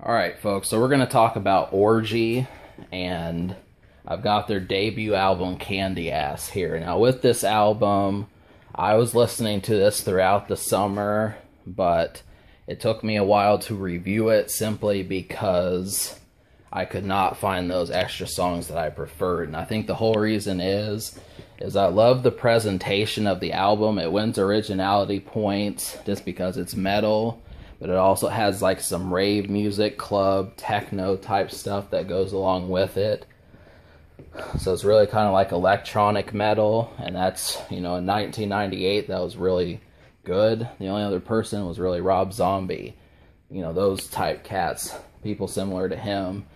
All right, folks. So we're going to talk about Orgy, and I've got their debut album, Candyass, here. Now, with this album, I was listening to this throughout the summer, but it took me a while to review it simply because I could not find those extra songs that I preferred. And I think the whole reason is is I love the presentation of the album. It wins originality points just because it's metal but it also has like some rave music, club, techno type stuff that goes along with it. So it's really kind of like electronic metal, and that's, you know, in 1998, that was really good. The only other person was really Rob Zombie. You know, those type cats, people similar to him.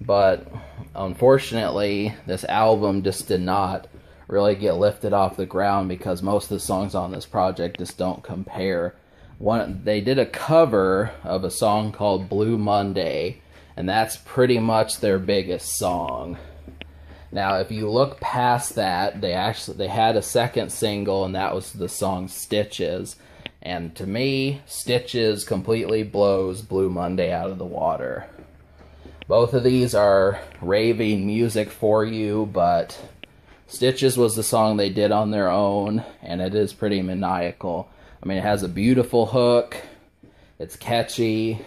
But unfortunately, this album just did not really get lifted off the ground because most of the songs on this project just don't compare one they did a cover of a song called Blue Monday, and that's pretty much their biggest song. Now, if you look past that, they actually they had a second single, and that was the song Stitches. And to me, Stitches completely blows Blue Monday out of the water. Both of these are raving music for you, but Stitches was the song they did on their own, and it is pretty maniacal. I mean, it has a beautiful hook. It's catchy.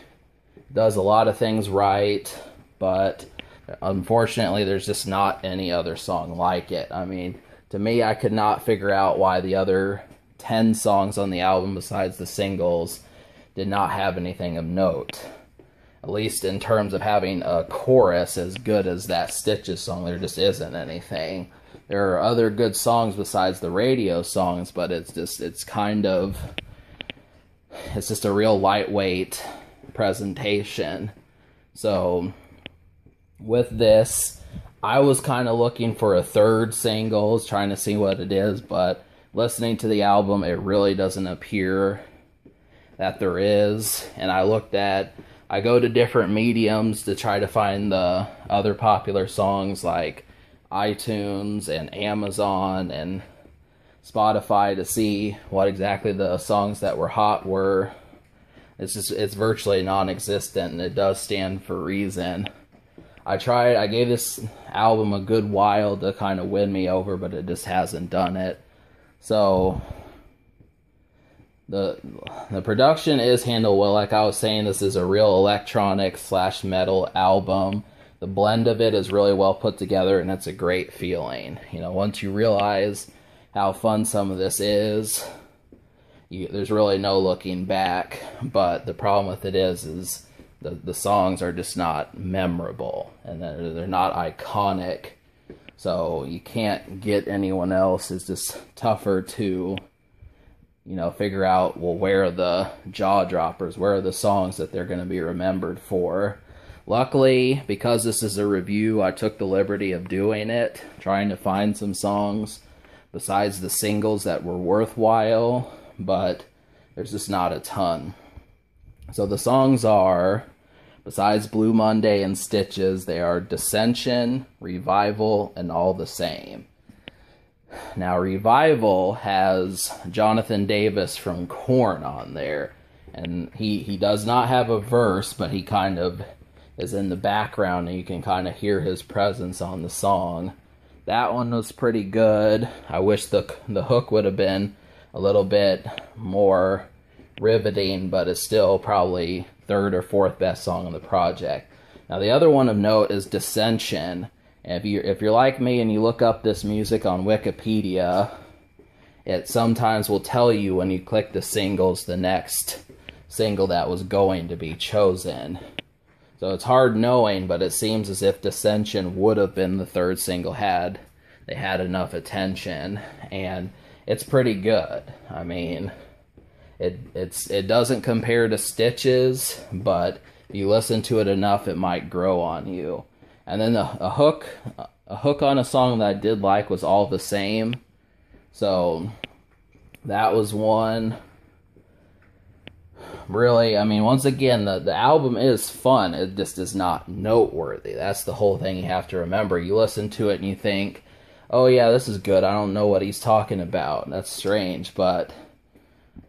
Does a lot of things right, but unfortunately, there's just not any other song like it. I mean, to me, I could not figure out why the other 10 songs on the album, besides the singles, did not have anything of note. At least in terms of having a chorus as good as that Stitches song, there just isn't anything there are other good songs besides the radio songs, but it's just it's kind of it's just a real lightweight presentation. So with this, I was kind of looking for a third single, trying to see what it is, but listening to the album, it really doesn't appear that there is. And I looked at I go to different mediums to try to find the other popular songs like iTunes and Amazon and Spotify to see what exactly the songs that were hot were. It's just it's virtually non-existent and it does stand for reason. I tried I gave this album a good while to kind of win me over, but it just hasn't done it. So the the production is handled well. Like I was saying, this is a real electronic slash metal album the blend of it is really well put together and it's a great feeling. You know, once you realize how fun some of this is, you, there's really no looking back. But the problem with it is, is the, the songs are just not memorable and they're, they're not iconic. So you can't get anyone else. It's just tougher to, you know, figure out, well, where are the jaw droppers? Where are the songs that they're going to be remembered for? Luckily, because this is a review, I took the liberty of doing it, trying to find some songs besides the singles that were worthwhile, but there's just not a ton. So the songs are, besides Blue Monday and Stitches, they are Dissension, Revival, and All the Same. Now, Revival has Jonathan Davis from Korn on there, and he, he does not have a verse, but he kind of is in the background and you can kind of hear his presence on the song. That one was pretty good. I wish the the hook would have been a little bit more riveting, but it's still probably third or fourth best song on the project. Now the other one of note is Dissension. And if you if you're like me and you look up this music on Wikipedia, it sometimes will tell you when you click the singles the next single that was going to be chosen. So it's hard knowing, but it seems as if Dissension would have been the third single had they had enough attention, and it's pretty good. I mean, it it's it doesn't compare to Stitches, but if you listen to it enough, it might grow on you. And then a, a hook, a hook on a song that I did like was all the same. So that was one really, I mean, once again, the, the album is fun. It just is not noteworthy. That's the whole thing you have to remember. You listen to it and you think, oh, yeah, this is good. I don't know what he's talking about. That's strange. But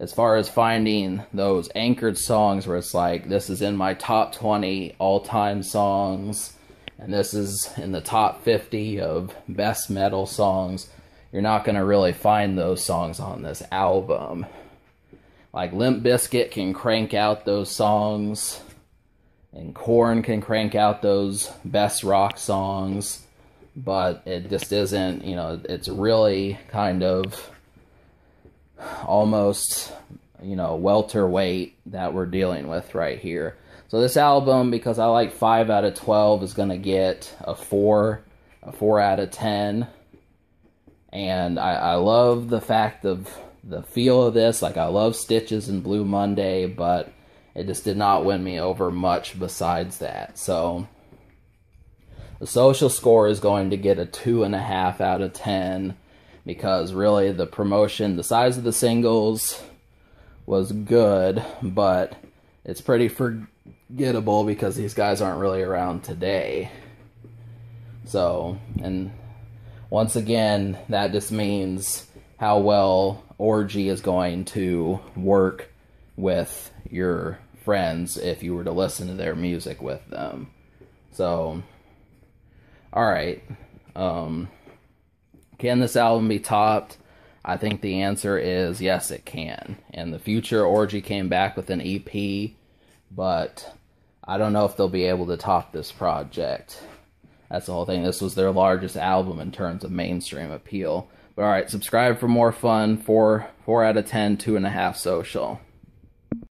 as far as finding those anchored songs where it's like this is in my top 20 all-time songs and this is in the top 50 of best metal songs you're not going to really find those songs on this album like limp bizkit can crank out those songs and korn can crank out those best rock songs but it just isn't you know it's really kind of almost, you know, welterweight that we're dealing with right here. So this album, because I like 5 out of 12, is going to get a 4, a 4 out of 10. And I, I love the fact of the feel of this. Like, I love Stitches and Blue Monday, but it just did not win me over much besides that. So, the social score is going to get a 2.5 out of 10 because really the promotion, the size of the singles was good, but it's pretty forgettable because these guys aren't really around today. So, and once again, that just means how well Orgy is going to work with your friends if you were to listen to their music with them. So, alright. Um, can this album be topped? I think the answer is yes, it can. In the future, Orgy came back with an EP, but I don't know if they'll be able to top this project. That's the whole thing. This was their largest album in terms of mainstream appeal. But alright, subscribe for more fun. Four four out of ten, two and a half social.